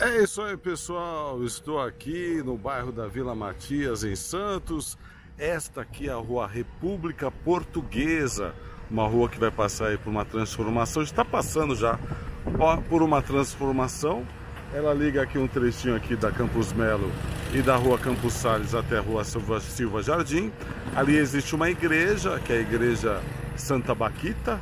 É isso aí, pessoal. Estou aqui no bairro da Vila Matias, em Santos. Esta aqui é a Rua República Portuguesa, uma rua que vai passar aí por uma transformação. Está passando já por uma transformação. Ela liga aqui um trechinho aqui da Campos Melo e da Rua Campos Sales até a Rua Silva Jardim. Ali existe uma igreja, que é a Igreja Santa Baquita,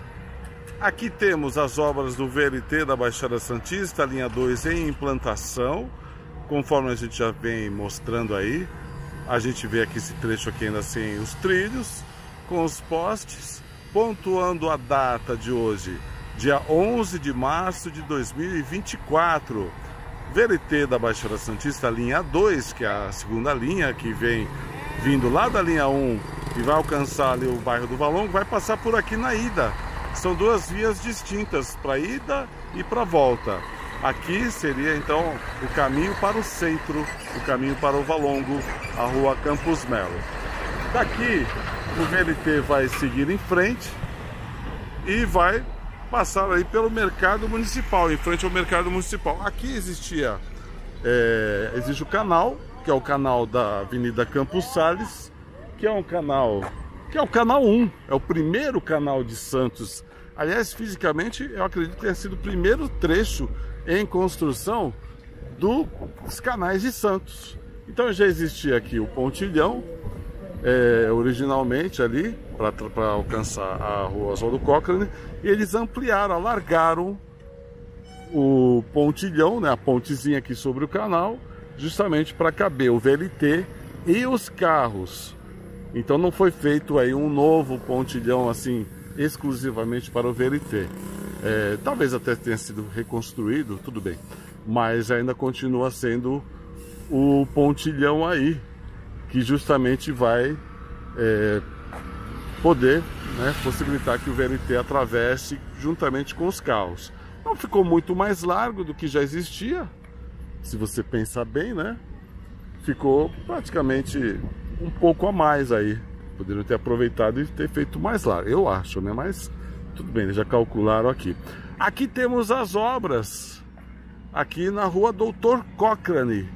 Aqui temos as obras do VLT da Baixada Santista, linha 2 em implantação, conforme a gente já vem mostrando aí. A gente vê aqui esse trecho aqui ainda sem os trilhos, com os postes, pontuando a data de hoje, dia 11 de março de 2024. VLT da Baixada Santista, linha 2, que é a segunda linha que vem vindo lá da linha 1 e vai alcançar ali o bairro do Valongo, vai passar por aqui na ida são duas vias distintas para ida e para volta. Aqui seria então o caminho para o centro, o caminho para o Valongo, a rua Campos Melo. Daqui o VLT vai seguir em frente e vai passar aí pelo mercado municipal, em frente ao mercado municipal. Aqui existia, é, existe o canal, que é o canal da Avenida Campos Sales, que é um canal que é o canal 1, é o primeiro canal de Santos. Aliás, fisicamente, eu acredito que tenha sido o primeiro trecho em construção dos canais de Santos. Então já existia aqui o pontilhão, é, originalmente ali, para alcançar a rua Oswaldo Cochrane, e eles ampliaram, alargaram o pontilhão, né, a pontezinha aqui sobre o canal, justamente para caber o VLT e os carros. Então não foi feito aí um novo pontilhão assim exclusivamente para o VLT. É, talvez até tenha sido reconstruído, tudo bem, mas ainda continua sendo o pontilhão aí que justamente vai é, poder né, possibilitar que o VLT atravesse juntamente com os carros. Não ficou muito mais largo do que já existia, se você pensar bem, né? Ficou praticamente um pouco a mais aí. Poderiam ter aproveitado e ter feito mais lá, eu acho, né? Mas tudo bem, eles já calcularam aqui. Aqui temos as obras, aqui na rua Doutor Cochrane,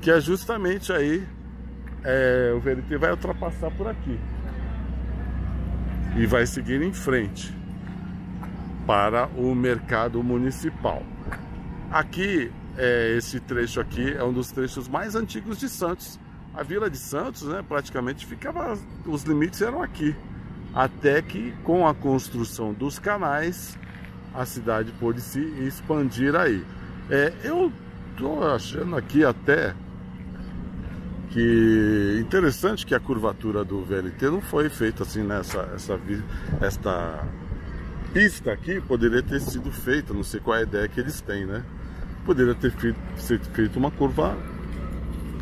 que é justamente aí, é, o VLT vai ultrapassar por aqui. E vai seguir em frente para o mercado municipal. Aqui, é, esse trecho aqui é um dos trechos mais antigos de Santos a Vila de Santos, né, praticamente ficava, os limites eram aqui. Até que com a construção dos canais, a cidade pôde se expandir aí. É, eu tô achando aqui até que interessante que a curvatura do VLT não foi feita assim nessa essa, esta pista aqui poderia ter sido feita, não sei qual é a ideia que eles têm, né? Poderia ter feito, feito uma curva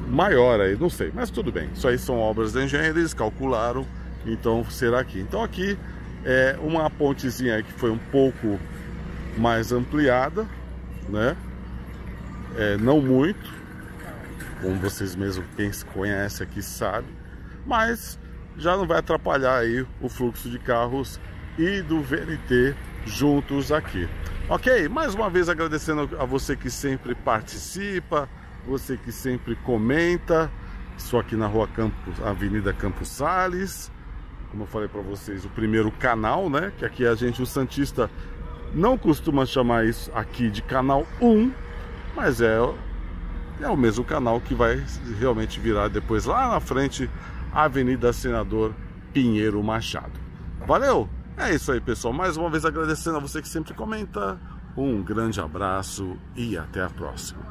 maior aí, não sei, mas tudo bem. Isso aí são obras da engenharia, eles calcularam, então será aqui. Então aqui é uma pontezinha que foi um pouco mais ampliada, né? É, não muito, como vocês mesmos, quem conhece aqui sabe, mas já não vai atrapalhar aí o fluxo de carros e do VLT juntos aqui. Ok? Mais uma vez agradecendo a você que sempre participa, você que sempre comenta. Estou aqui na rua Campos, Avenida Campos Sales. Como eu falei para vocês, o primeiro canal, né? Que aqui a gente, o Santista, não costuma chamar isso aqui de canal 1, mas é, é o mesmo canal que vai realmente virar depois lá na frente Avenida Senador Pinheiro Machado. Valeu! É isso aí, pessoal. Mais uma vez agradecendo a você que sempre comenta. Um grande abraço e até a próxima.